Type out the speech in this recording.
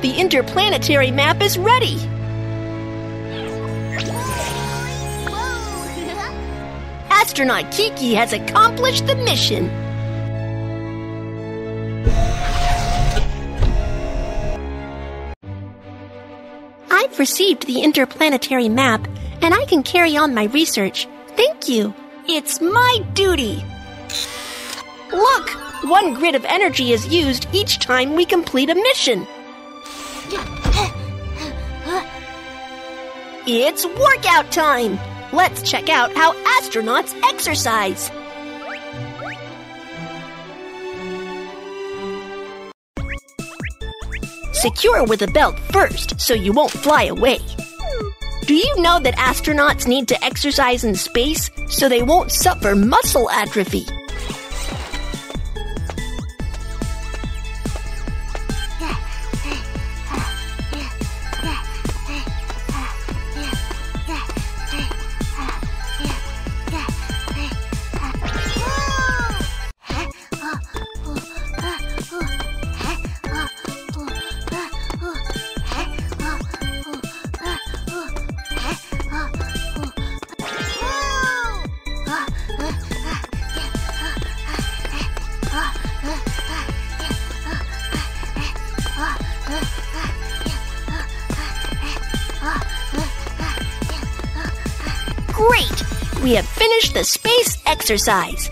The interplanetary map is ready. Astronaut Kiki has accomplished the mission. I've received the interplanetary map, and I can carry on my research. Thank you. It's my duty. Look! One grid of energy is used each time we complete a mission. It's workout time! Let's check out how astronauts exercise. Secure with a belt first so you won't fly away. Do you know that astronauts need to exercise in space so they won't suffer muscle atrophy? Great! We have finished the space exercise.